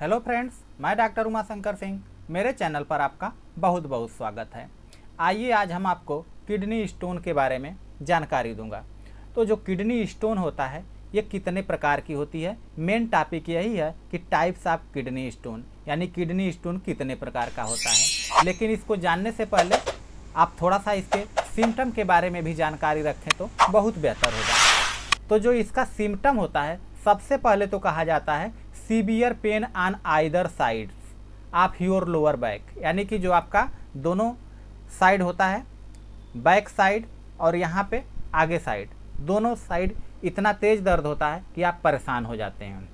Hello friends मैं doctor Uma Shankar Singh. मेरे channel पर आपका बहुत बहुत स्वागत है। आइए आज हम आपको किडनी स्टोन के बारे में जानकारी दूँगा। तो जो किडनी स्टोन होता है, ये कितने प्रकार की होती है? मेन टॉपिक यही है कि टाइप्स ऑफ़ किडनी स्टोन यानी किडनी स्टोन कितने प्रकार का होता है। लेकिन इसको जानने से पहले आप थोड़ा सा इसके सिम्टम के बारे में भी जानकारी रखें तो बहुत बेहतर होगा। तो जो इसका सिम्टम होता है, सबसे पहले तो कहा जाता है severe pain on either sides of your lower back, यानी कि जो आपका दोनों साइड होता है, बैक साइड और यहाँ पे आगे साइड। दोनों साइड इतना तेज दर्द होता है कि आप परेशान हो जाते हैं।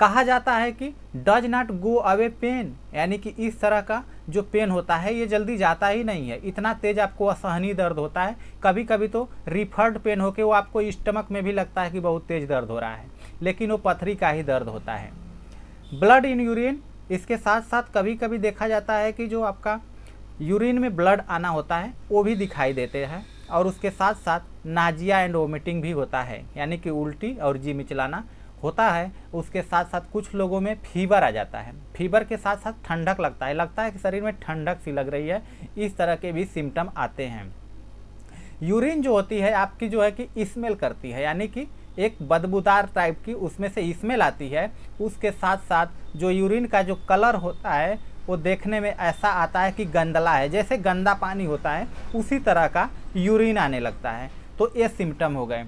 कहा जाता है कि does not go away pain, यानी कि इस तरह का जो पेन होता है, ये जल्दी जाता ही नहीं है। इतना तेज आपको असहनीय दर्द होता है। कभी कभी तो रिफर्ड पेन होके वो आपको स्टमक में भी लगता है कि बहुत तेज दर्द हो रहा है। लेकिन वो पथरी का ही दर्द होता है। ब्लड इन यूरिन, इसके साथ साथ कभी कभी देखा जाता है कि जो आपका यूरिन में ब्लड आना होता है, वो भी दिखाई देते हैं और उसके साथ साथ नाजिया एंड वोमिटिंग भी होता है, यानी कि उल्टी और जी मिचलाना होता है, उसके साथ साथ कुछ लोगों में फीवर आ जाता है। फीवर के साथ साथ ठंडक लगता है लगता है कि शरीर में ठंडक सी लग रही है, इस तरह के भी सिम्टम आते हैं। यूरिन जो होती है, आपकी जो है कि स्मेल करती है, यानी कि एक बदबूदार टाइप की उसमें से स्मेल आती है। उसके साथ साथ जो यूरिन का जो कलर होता है, वो देखने में ऐसा आता है कि गंदला है। जैसे गंदा पानी होता है, उसी तरह का यूरिन आने लगता है। तो ये सिम्टम हो गए।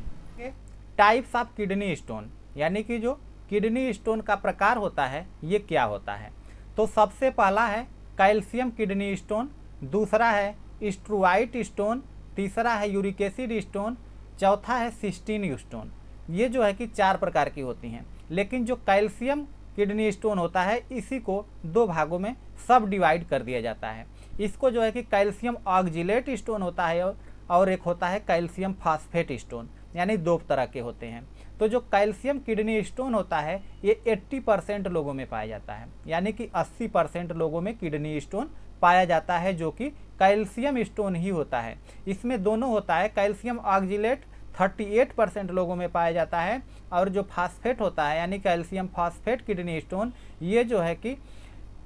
टाइप्स ऑफ़ किडनी स्टोन यानी कि जो किडनी स्टोन का प्रकार होता है, ये क्या होता है? तो सबसे पहला है कैल्शियम किडनी स्टोन दूसरा है स्ट्रुवाइट स्टोन तीसरा है यूरिक एसिड स्टोन चौथा है सिस्टीन स्टोन ये जो है कि चार प्रकार की होती हैं। लेकिन जो कैल्शियम किडनी स्टोन होता है, इसी को दो भागों में सब डिवाइड कर दिया जाता है। इसको जो है कि कैल्शियम ऑक्जिलेट स्टोन होता है और एक होता है कैल्शियम फास्फेट स्टोन यानी दो तरह के होते हैं। तो जो कैल्शियम किडनी स्टोन होता है, ये 80 परसेंट लोगों में पाया जाता है। यानी कि 80 परसेंट लोगों में किडनी स्टोन पाया जाता है, जो कि कैल्शियम स्टोन ही होता है। इसमें दोनों होता है, कैल्शियम ऑक्जिलेट 38 परसेंट लोगों में पाया जाता है। और जो फास्फेट होता है, यानी कैल्शियम फास्फेट, किडनी स्टोन, ये जो है कि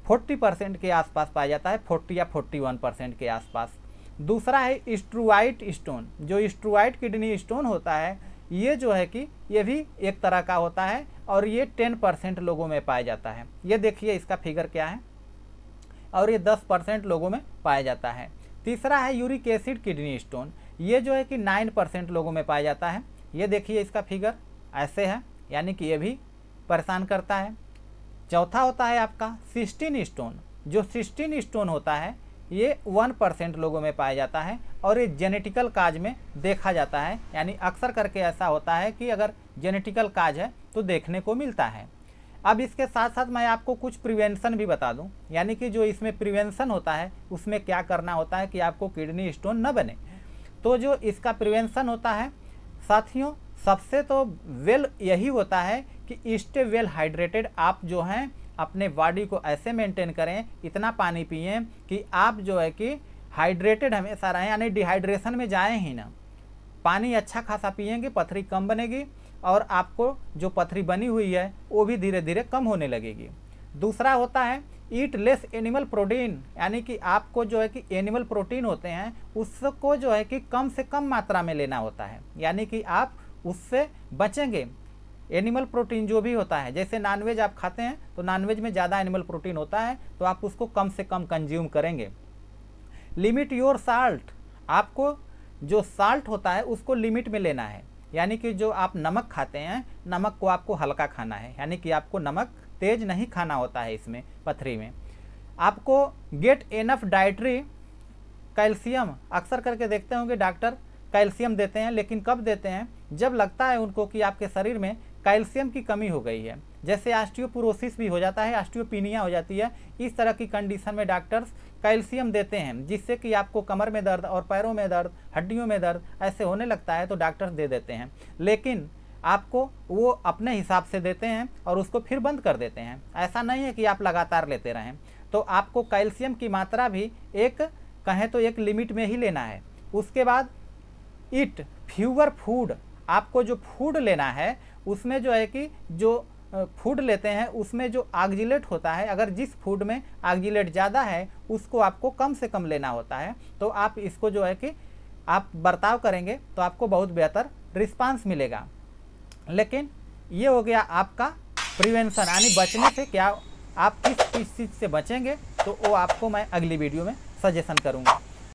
40 परसेंट के आसपास पाया जाता है 40 या 41 परसेंट के आसपास। दूसरा है स्ट्रुवाइट स्टोन। जो स्ट्रुआइट किडनी स्टोन होता है, ये जो है कि ये भी एक तरह का होता है और ये 10 परसेंट लोगों में पाया जाता है। ये देखिए इसका फिगर क्या है। और ये 10 परसेंट लोगों में पाया जाता है। तीसरा है यूरिक एसिड किडनी स्टोन। ये जो है कि नाइन परसेंट लोगों में पाया जाता है। ये देखिए इसका फिगर, ऐसे है, यानी कि ये भी परेशान करता है। चौथा होता है आपका सिस्टीन स्टोन। जो सिस्टीन स्टोन होता है, ये वन परसेंट लोगों में पाया जाता है और ये जेनेटिकल काज में देखा जाता है। यानी अक्सर करके ऐसा होता है कि अगर जेनेटिकल काज है तो देखने को मिलता है। अब इसके साथ साथ मैं आपको कुछ प्रिवेंशन भी बता दूँ। यानी कि जो इसमें प्रिवेंशन होता है, उसमें क्या करना होता है कि आपको किडनी स्टोन न बने। तो जो इसका प्रिवेंशन होता है, साथियों, सबसे तो वेल यही होता है कि स्टे वेल हाइड्रेटेड आप जो हैं, अपने बॉडी को ऐसे मेंटेन करें, इतना पानी पिए कि आप जो है कि हाइड्रेटेड हमेशा रहें, यानी डिहाइड्रेशन में जाएँ ही ना। पानी अच्छा खासा पिएँगे, पथरी कम बनेगी और आपको जो पथरी बनी हुई है, वो भी धीरे धीरे कम होने लगेगी। दूसरा होता है ईट लेस एनिमल प्रोटीन यानी कि आपको जो है कि एनिमल प्रोटीन होते हैं, उसको जो है कि कम से कम मात्रा में लेना होता है। यानी कि आप उससे बचेंगे। एनिमल प्रोटीन जो भी होता है, जैसे नॉनवेज आप खाते हैं तो नॉनवेज में ज़्यादा एनिमल प्रोटीन होता है तो आप उसको कम से कम कंज्यूम करेंगे। लिमिट योर साल्ट आपको जो साल्ट होता है, उसको लिमिट में लेना है। यानी कि जो आप नमक खाते हैं, नमक को आपको हल्का खाना है। यानी कि आपको नमक तेज नहीं खाना होता है इसमें, पथरी में। आपको गेट एनफ डाइट्री कैल्शियम अक्सर करके देखते होंगे डॉक्टर कैल्शियम देते हैं, लेकिन कब देते हैं? जब लगता है उनको कि आपके शरीर में कैल्शियम की कमी हो गई है। जैसे ऑस्टियोपोरोसिस भी हो जाता है ऑस्टियोपीनिया हो जाती है, इस तरह की कंडीशन में डॉक्टर्स कैल्शियम देते हैं, जिससे कि आपको कमर में दर्द और पैरों में दर्द, हड्डियों में दर्द, ऐसे होने लगता है तो डॉक्टर्स दे देते हैं। लेकिन आपको वो अपने हिसाब से देते हैं और उसको फिर बंद कर देते हैं। ऐसा नहीं है कि आप लगातार लेते रहें। तो आपको कैल्शियम की मात्रा भी एक, कहें तो एक लिमिट में ही लेना है। उसके बाद इट, फ्यूअर फ़ूड, आपको जो फ़ूड लेना है, उसमें जो है कि जो फ़ूड लेते हैं, उसमें जो आगजिलेट होता है, अगर जिस फ़ूड में आगजिलेट ज़्यादा है, उसको आपको कम से कम लेना होता है। तो आप इसको जो है कि आप बर्ताव करेंगे तो आपको बहुत बेहतर रिस्पांस मिलेगा। लेकिन ये हो गया आपका प्रिवेंशन यानी बचने से क्या आप किस किस चीज़ से बचेंगे तो वो आपको मैं अगली वीडियो में सजेशन करूँगा।